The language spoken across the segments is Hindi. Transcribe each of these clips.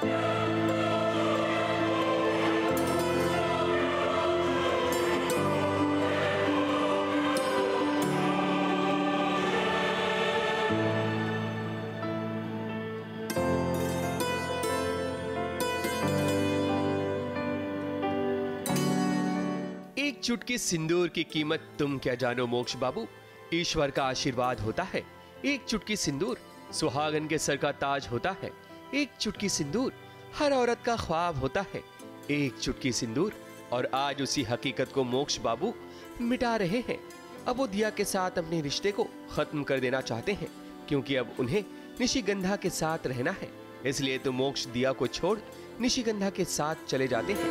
एक चुटकी सिंदूर की कीमत तुम क्या जानो मोक्ष बाबू? ईश्वर का आशीर्वाद होता है। एक चुटकी सिंदूर सुहागन के सर का ताज होता है। एक चुटकी सिंदूर। हर औरत का ख्वाब होता है। एक चुटकी सिंदूर। और आज उसी हकीकत को मोक्ष बाबू मिटा रहे हैं। अब वो दिया के साथ अपने रिश्ते को खत्म कर देना चाहते हैं, क्योंकि अब उन्हें निशिगंधा के साथ रहना है। इसलिए तो मोक्ष दिया को छोड़ निशिगंधा के साथ चले जाते हैं।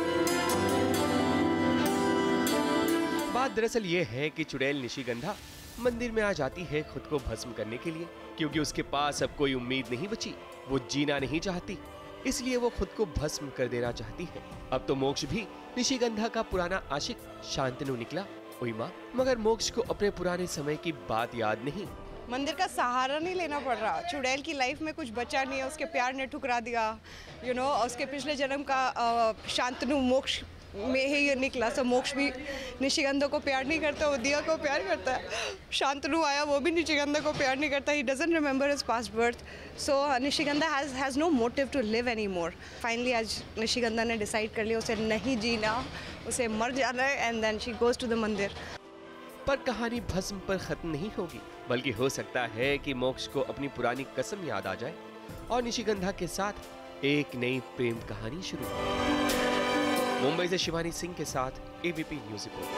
बात दरअसल ये है कि चुड़ैल निशिगंधा मंदिर में आ जाती है खुद को भस्म करने के लिए क्योंकि उसके पास अब कोई उम्मीद नहीं बची वो जीना नहीं चाहती। इसलिए वो खुद को भस्म कर देना चाहती है। अब तो मोक्ष भी निशिगंधा का पुराना आशिक शांतनु निकला ओई माँ मगर मोक्ष को अपने पुराने समय की बात याद नहीं। मंदिर का सहारा नहीं लेना पड़ रहा। चुड़ैल की लाइफ में कुछ बचा नहीं है उसके प्यार ने ठुकरा दिया। यू you नो know, उसके पिछले जन्म का शांतनु मोक्ष में ही ये निकला सब मोक्ष भी निशिगंधा को प्यार नहीं करता वो दिया को प्यार करता है शांतनु आया वो भी निशिगंधा को प्यार नहीं करता he doesn't remember his past birth so Nishigandha has has no motive to live any more finally आज निशिगंधा ने डिसाइड कर लिया, उसे नहीं जीना, उसे मर जाना है and then she goes to the mandir. पर कहानी भस्म पर खत्म नहीं होगी, बल्कि हो सकता है कि मोक्ष को अपनी पुरानी कसम याद आ जाए, और निशिगंधा के साथ एक नई प्रेम कहानी शुरू हो। मुंबई से शिवानी सिंह के साथ ABP news report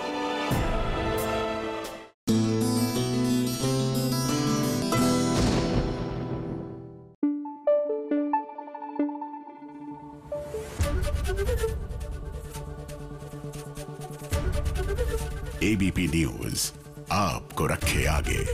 ABP news आपको रखे आगे।